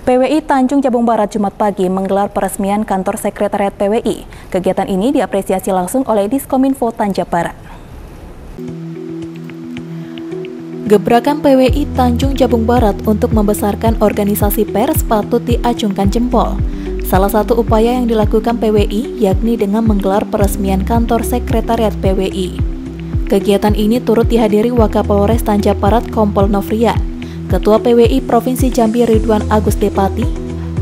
PWI Tanjung Jabung Barat Jumat pagi menggelar peresmian kantor sekretariat PWI. Kegiatan ini diapresiasi langsung oleh Diskominfo Tanjab Barat. Gebrakan PWI Tanjung Jabung Barat untuk membesarkan organisasi pers patut diacungkan jempol. Salah satu upaya yang dilakukan PWI yakni dengan menggelar peresmian kantor sekretariat PWI. Kegiatan ini turut dihadiri Wakapolres Tanjab Barat Kompol Novrian, Ketua PWI Provinsi Jambi Ridwan Agus Depati,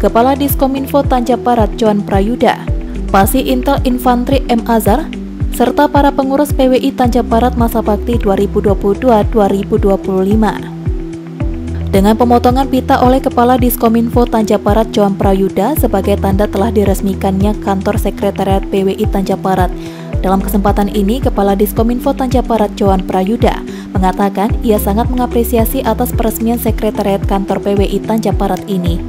Kepala Diskominfo Tanjab Barat Johan Prayuda, Pasi Intel Infantri M. Azhar, serta para pengurus PWI Tanjab Barat masa bakti 2022-2025. Dengan pemotongan pita oleh Kepala Diskominfo Tanjab Barat Johan Prayuda sebagai tanda telah diresmikannya kantor sekretariat PWI Tanjab Barat, dalam kesempatan ini, Kepala Diskominfo Tanjab Barat Johan Prayuda mengatakan ia sangat mengapresiasi atas peresmian sekretariat kantor PWI Tanjab Barat ini.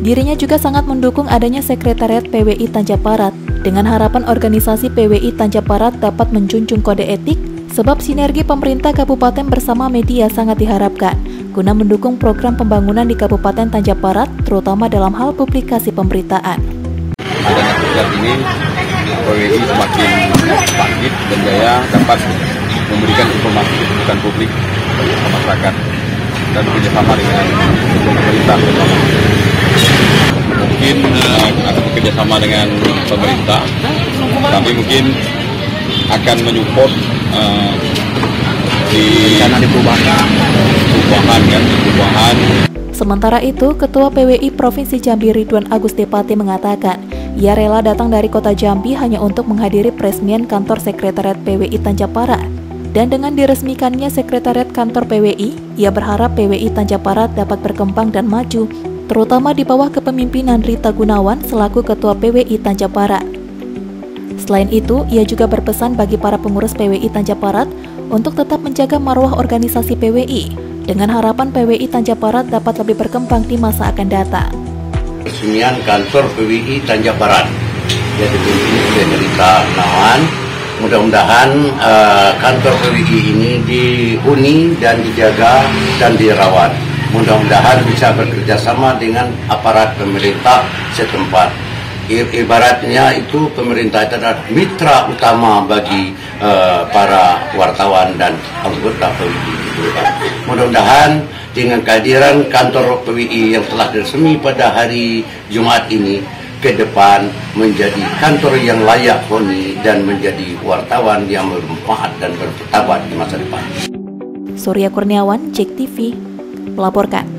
Dirinya juga sangat mendukung adanya sekretariat PWI Tanjab Barat dengan harapan organisasi PWI Tanjab Barat dapat menjunjung kode etik sebab sinergi pemerintah kabupaten bersama media sangat diharapkan guna mendukung program pembangunan di Kabupaten Tanjab Barat terutama dalam hal publikasi pemberitaan. ini PWI semakin bangkit dan jaya dapat memberikan informasi kebutuhan publik ke masyarakat dan bekerjasama dengan pemerintah. Mungkin uh, akan bekerjasama dengan pemerintah. Kami mungkin akan menyupport uh, di karena di perubahan. perubahan kan perubahan. Sementara itu, Ketua PWI Provinsi Jambi Ridwan Agus Depati mengatakan, ia rela datang dari kota Jambi hanya untuk menghadiri peresmian kantor sekretariat PWI Tanjapara. Dan dengan diresmikannya sekretariat kantor PWI, ia berharap PWI Tanjapara dapat berkembang dan maju, terutama di bawah kepemimpinan Rita Gunawan selaku Ketua PWI Tanjapara. Selain itu, ia juga berpesan bagi para pengurus PWI Tanjaparat untuk tetap menjaga marwah organisasi PWI dengan harapan PWI Tanjab Barat dapat lebih berkembang di masa akan datang. Resmian kantor PWI Tanjab Barat yang dipimpin oleh Rita Nawan. Mudah-mudahan uh, kantor PWI ini dihuni dan dijaga dan dirawat. Mudah-mudahan bisa bekerja sama dengan aparat pemerintah setempat ibaratnya itu pemerintah itu adalah mitra utama bagi uh, para wartawan dan anggota PWI. Mudah-mudahan dengan kehadiran kantor PWI yang telah diresmi pada hari Jumat ini ke depan menjadi kantor yang layak huni dan menjadi wartawan yang bermanfaat dan bermartabat di masa depan. Surya Kurniawan, Cek TV, melaporkan.